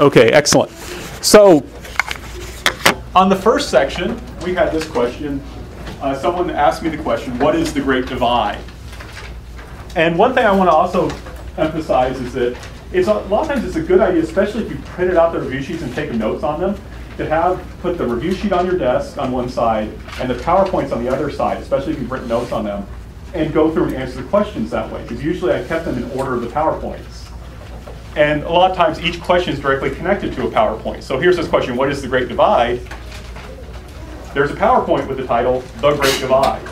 Okay, excellent. So, on the first section, we had this question. Uh, someone asked me the question, what is the Great Divide? And one thing I want to also emphasize is that it's a, a lot of times it's a good idea, especially if you printed out the review sheets and taken notes on them, to have put the review sheet on your desk on one side and the PowerPoints on the other side, especially if you've written notes on them, and go through and answer the questions that way. Because usually I kept them in order of the PowerPoints. And a lot of times each question is directly connected to a PowerPoint. So here's this question, what is the Great Divide? There's a PowerPoint with the title, The Great Divide.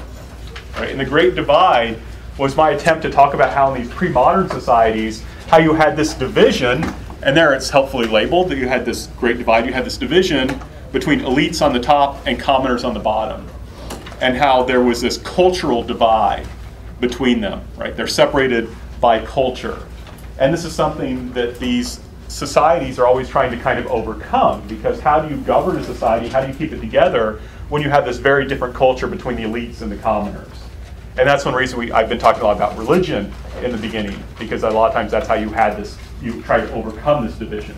Right? And the Great Divide was my attempt to talk about how in these pre-modern societies, how you had this division, and there it's helpfully labeled that you had this great divide, you had this division between elites on the top and commoners on the bottom. And how there was this cultural divide between them, right? They're separated by culture. And this is something that these societies are always trying to kind of overcome because how do you govern a society? How do you keep it together when you have this very different culture between the elites and the commoners? And that's one reason we, I've been talking a lot about religion in the beginning, because a lot of times that's how you had this, you try to overcome this division.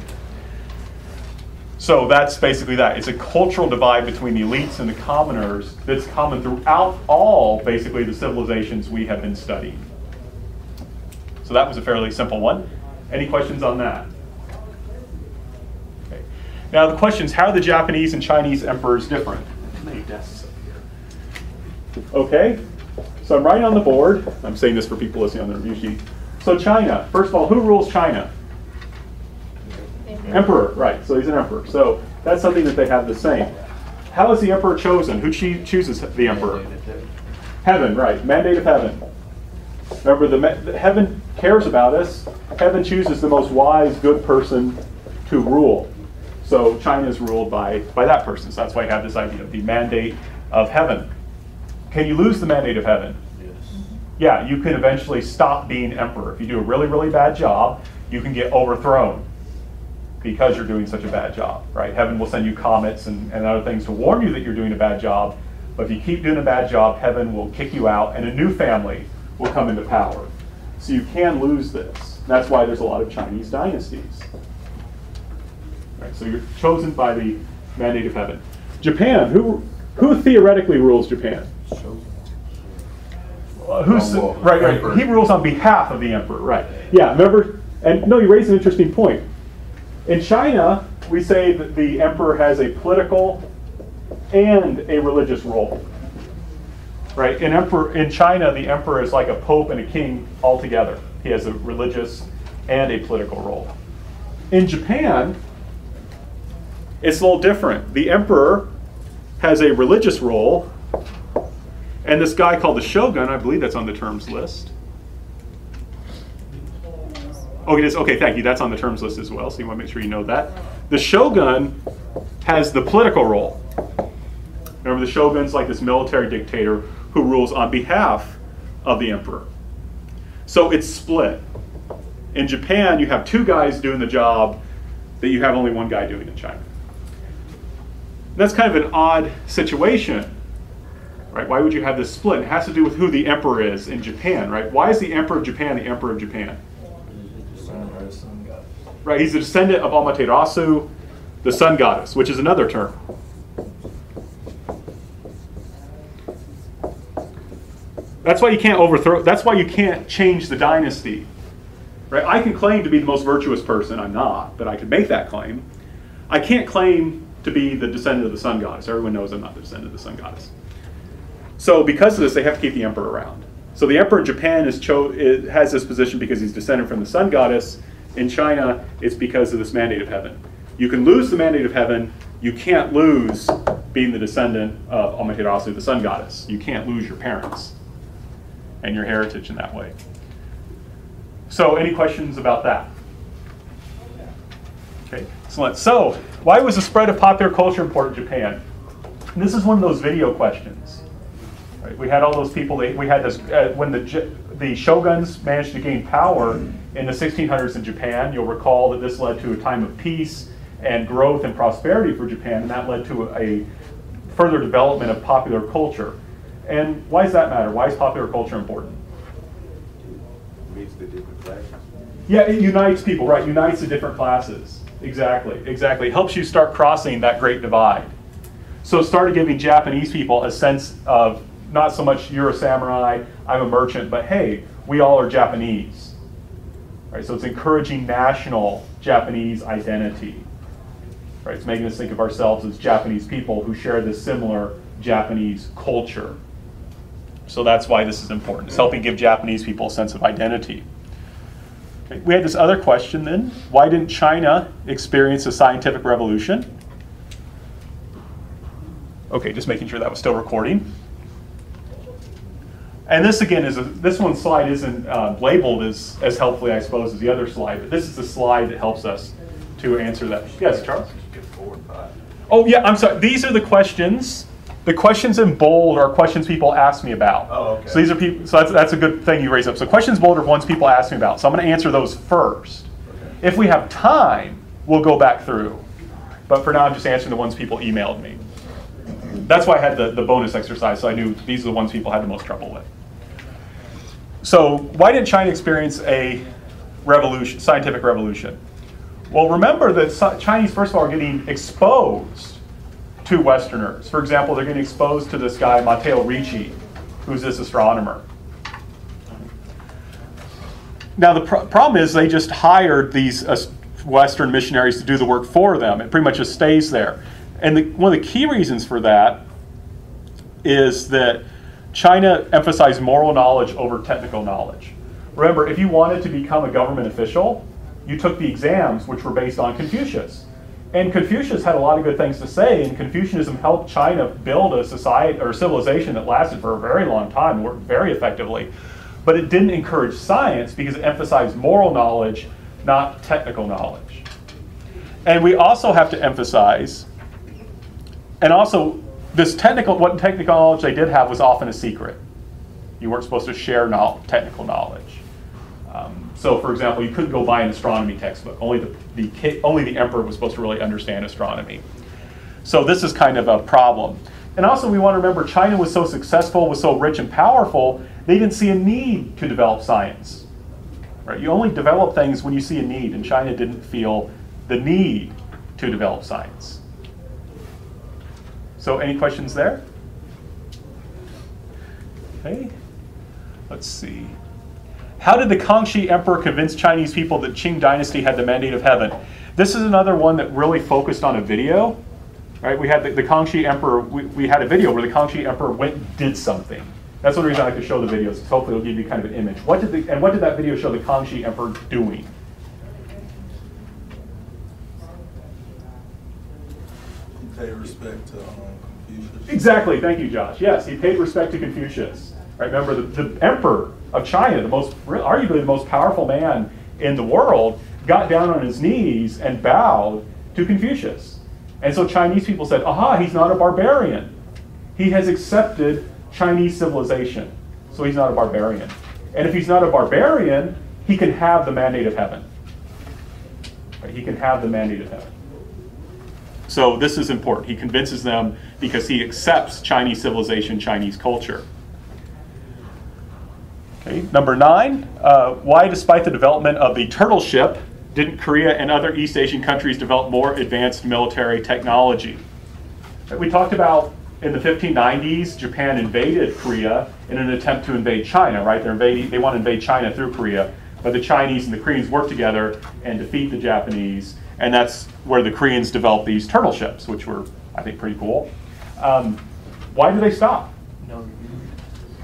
So that's basically that. It's a cultural divide between the elites and the commoners that's common throughout all, basically, the civilizations we have been studying. So that was a fairly simple one. Any questions on that? Okay. Now the questions, how are the Japanese and Chinese emperors different? Many desks up here. Okay, so I'm writing on the board. I'm saying this for people listening on the review sheet. So China, first of all, who rules China? Emperor. emperor, right. So he's an emperor. So that's something that they have the same. How is the emperor chosen? Who chooses the emperor? Heaven, right. Mandate of heaven. Remember, the, the heaven cares about us. Heaven chooses the most wise, good person to rule. So China is ruled by, by that person. So that's why I have this idea of the mandate of heaven. Can you lose the mandate of heaven? Yes. Yeah, you can eventually stop being emperor. If you do a really, really bad job, you can get overthrown because you're doing such a bad job, right? Heaven will send you comets and, and other things to warn you that you're doing a bad job. But if you keep doing a bad job, heaven will kick you out and a new family will come into power. So you can lose this. That's why there's a lot of Chinese dynasties. Right, so you're chosen by the mandate of heaven. Japan, who, who theoretically rules Japan? Uh, who's right? Right. He rules on behalf of the emperor. Right. Yeah. Remember? And no, you raise an interesting point. In China, we say that the emperor has a political and a religious role. Right. In emperor in China, the emperor is like a pope and a king all together. He has a religious and a political role. In Japan, it's a little different. The emperor has a religious role and this guy called the Shogun, I believe that's on the terms list. Oh, it is? Okay, thank you. That's on the terms list as well, so you want to make sure you know that. The Shogun has the political role. Remember, the Shogun's like this military dictator who rules on behalf of the emperor. So it's split. In Japan, you have two guys doing the job that you have only one guy doing in China. That's kind of an odd situation right? Why would you have this split? It has to do with who the emperor is in Japan, right? Why is the emperor of Japan the emperor of Japan? Right, he's a descendant of Amaterasu, the sun goddess, which is another term. That's why you can't overthrow, that's why you can't change the dynasty. Right? I can claim to be the most virtuous person, I'm not, but I can make that claim. I can't claim to be the descendant of the sun goddess. Everyone knows I'm not the descendant of the sun goddess. So because of this, they have to keep the emperor around. So the emperor in Japan is cho- has this position because he's descended from the sun goddess. In China, it's because of this mandate of heaven. You can lose the mandate of heaven. You can't lose being the descendant of Amaterasu, the sun goddess. You can't lose your parents and your heritage in that way. So, any questions about that? Okay, excellent. So, why was the spread of popular culture important in Japan? And this is one of those video questions. Right? We had all those people. we had this uh, when the the shoguns managed to gain power in the 1600s in Japan. You'll recall that this led to a time of peace and growth and prosperity for Japan, and that led to a further development of popular culture. And why does that matter? Why is popular culture important? It meets the different classes. Yeah, it unites people, right? Unites the different classes. Exactly, exactly. It helps you start crossing that great divide. So it started giving Japanese people a sense of not so much you're a samurai, I'm a merchant, but hey, we all are Japanese. Right? So it's encouraging national Japanese identity. Right? It's making us think of ourselves as Japanese people who share this similar Japanese culture. So that's why this is important. It's helping give Japanese people a sense of identity. Okay. We had this other question then. Why didn't China experience a scientific revolution? Okay, just making sure that was still recording. And this again is a, this one slide isn't uh, labeled as, as helpfully, I suppose, as the other slide, but this is the slide that helps us to answer that. Yes, Charles? Oh yeah, I'm sorry. These are the questions. The questions in bold are questions people ask me about. Oh, okay. So these are people. So that's, that's a good thing you raise up. So questions bold are ones people ask me about. So I'm going to answer those first. Okay. If we have time, we'll go back through. But for now, I'm just answering the ones people emailed me. That's why I had the, the bonus exercise, so I knew these are the ones people had the most trouble with. So why didn't China experience a revolution, scientific revolution? Well, remember that Chinese, first of all, are getting exposed to Westerners. For example, they're getting exposed to this guy, Matteo Ricci, who's this astronomer. Now, the pro- problem is they just hired these uh, Western missionaries to do the work for them. It pretty much just stays there. And the, one of the key reasons for that is that China emphasized moral knowledge over technical knowledge. Remember, if you wanted to become a government official, you took the exams, which were based on Confucius. And Confucius had a lot of good things to say, and Confucianism helped China build a society or civilization that lasted for a very long time, worked very effectively. But it didn't encourage science because it emphasized moral knowledge, not technical knowledge. And we also have to emphasize, and also this technical, what technical knowledge they did have was often a secret. You weren't supposed to share no, technical knowledge. So, for example, you couldn't go buy an astronomy textbook. Only the, the only the emperor was supposed to really understand astronomy. So this is kind of a problem. And also, we want to remember China was so successful, was so rich and powerful, they didn't see a need to develop science. Right? You only develop things when you see a need, and China didn't feel the need to develop science. So, any questions there? Okay, let's see. How did the Kangxi Emperor convince Chinese people that Qing Dynasty had the mandate of heaven? This is another one that really focused on a video. Right? We had the, the Kangxi Emperor, we, we had a video where the Kangxi Emperor went and did something. That's one reason I like to show the videos, because hopefully it'll give you kind of an image. What did the, and what did that video show the Kangxi Emperor doing? Pay respect to um, Confucius. Exactly. Thank you, Josh. Yes, he paid respect to Confucius. Right? Remember, the, the emperor of China, the most, arguably the most powerful man in the world, got down on his knees and bowed to Confucius. And so Chinese people said, aha, he's not a barbarian. He has accepted Chinese civilization. So he's not a barbarian. And if he's not a barbarian, he can have the mandate of heaven. Right? He can have the mandate of heaven. So this is important. He convinces them because he accepts Chinese civilization, Chinese culture. Okay, number nine, uh, why, despite the development of the turtle ship, didn't Korea and other East Asian countries develop more advanced military technology? We talked about in the 1590s, Japan invaded Korea in an attempt to invade China, right? They're invading, they want to invade China through Korea, but the Chinese and the Koreans work together and defeat the Japanese, and that's where the Koreans developed these turtle ships, which were, I think, pretty cool. Um, why did they stop? No.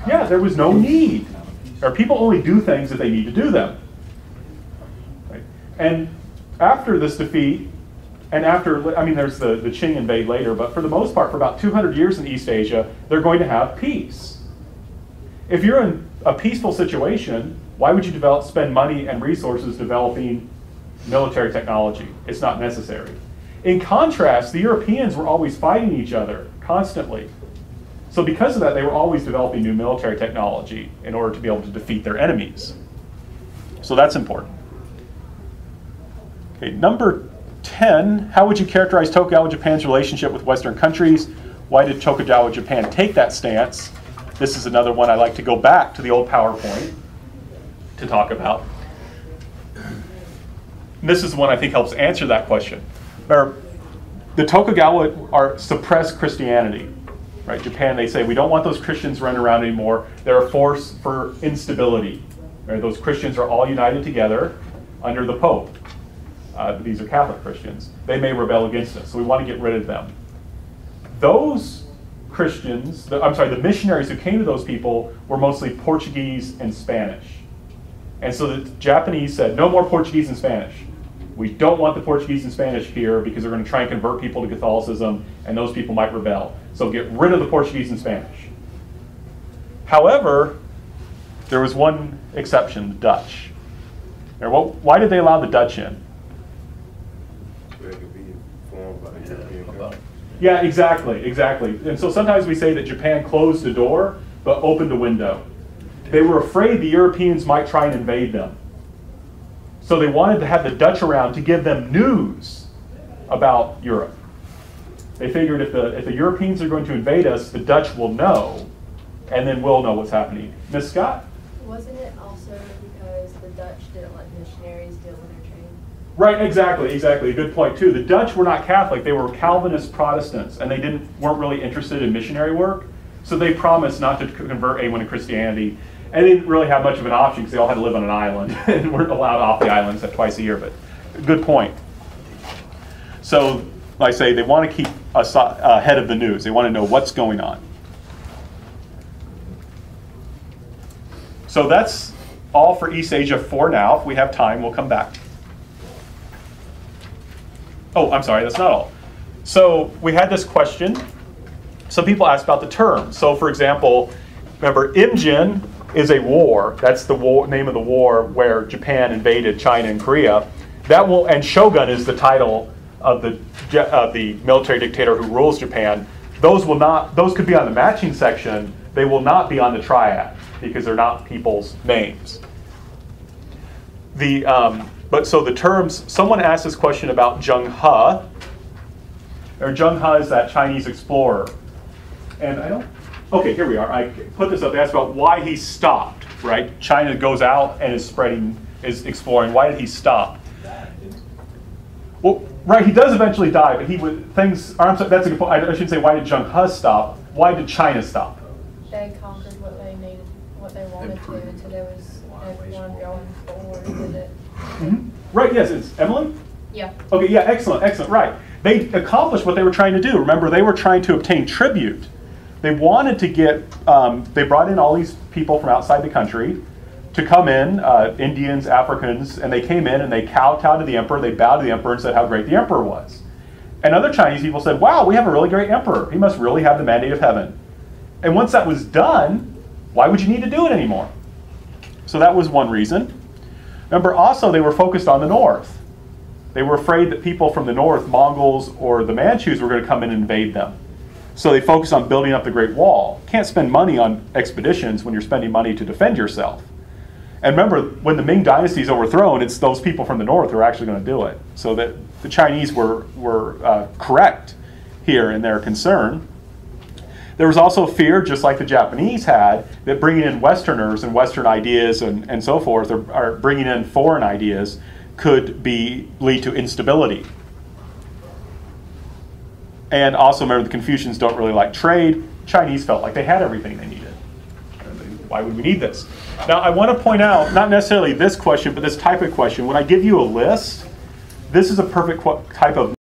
Yeah, there was no need. Or people only do things if they need to do them. Right? And after this defeat, and after, I mean, there's the, the Qing invade later, but for the most part, for about 200 years in East Asia, they're going to have peace. If you're in a peaceful situation, why would you develop, spend money and resources developing military technology? It's not necessary. In contrast, the Europeans were always fighting each other constantly. So because of that, they were always developing new military technology in order to be able to defeat their enemies. So that's important. Okay, number 10, how would you characterize Tokugawa Japan's relationship with Western countries? Why did Tokugawa Japan take that stance? This is another one I like to go back to the old PowerPoint to talk about. And this is one I think helps answer that question. Remember, the Tokugawa are suppress Christianity. Right? Japan, they say we don't want those Christians running around anymore. They're a force for instability. Right? Those Christians are all united together under the Pope. Uh, these are Catholic Christians. They may rebel against us, so we want to get rid of them. Those Christians, the, I'm sorry, the missionaries who came to those people were mostly Portuguese and Spanish. And so the Japanese said, no more Portuguese and Spanish. We don't want the Portuguese and Spanish here because they're going to try and convert people to Catholicism, and those people might rebel. So get rid of the Portuguese and Spanish. However, there was one exception, the Dutch. Now, what, why did they allow the Dutch in? They could be formed by the European country. Yeah, exactly, exactly. And so sometimes we say that Japan closed the door but opened a window. They were afraid the Europeans might try and invade them. So they wanted to have the Dutch around to give them news about Europe. They figured if the, if the Europeans are going to invade us, the Dutch will know, and then we'll know what's happening. Miss Scott? Wasn't it also because the Dutch didn't let missionaries deal with their trade? Right, exactly, exactly. Good point too. The Dutch were not Catholic; they were Calvinist Protestants, and they didn't weren't really interested in missionary work. So they promised not to convert anyone to Christianity, and they didn't really have much of an option because they all had to live on an island and weren't allowed off the island except twice a year. But good point. So, like I say, they want to keep us uh, ahead of the news. They want to know what's going on. So that's all for East Asia for now. If we have time, we'll come back. Oh, I'm sorry, that's not all. So we had this question. Some people asked about the term. So, for example, remember, Imjin is a war. That's the war, name of the war where Japan invaded China and Korea. That will, and Shogun is the title of the of the military dictator who rules Japan. Those will not. Those could be on the matching section. They will not be on the triad because they're not people's names. The um, but so the terms. Someone asked this question about Zheng He. Or Zheng He is that Chinese explorer, and I don't. Okay, here we are. I put this up. They asked about why he stopped. Right, China goes out and is spreading, is exploring. Why did he stop? Well, right, he does eventually die, but he would things. Or I'm sorry, that's a good point. I, I should say, why did Zheng He stop? Why did China stop? They conquered what they needed, what they wanted to, until there was everyone going forward with it. Mm-hmm. Right. Yes. It's Emily. Yeah. Okay. Yeah. Excellent. Excellent. Right. They accomplished what they were trying to do. Remember, they were trying to obtain tribute. They wanted to get. Um, they brought in all these people from outside the country to come in, uh, Indians, Africans, and they came in and they kowtowed to the emperor. They bowed to the emperor and said how great the emperor was. And other Chinese people said, "Wow, we have a really great emperor. He must really have the mandate of heaven." And once that was done, why would you need to do it anymore? So that was one reason. Remember, also, they were focused on the north. They were afraid that people from the north, Mongols or the Manchus, were going to come in and invade them. So they focus on building up the Great Wall. Can't spend money on expeditions when you're spending money to defend yourself. And remember, when the Ming dynasty is overthrown, it's those people from the north who are actually going to do it. So that the Chinese were, were uh, correct here in their concern. There was also fear, just like the Japanese had, that bringing in Westerners and Western ideas and, and so forth, or, or bringing in foreign ideas, could be lead to instability. And also, remember, the Confucians don't really like trade. Chinese felt like they had everything they needed. Why would we need this? Now, I want to point out, not necessarily this question, but this type of question. When I give you a list, this is a perfect type of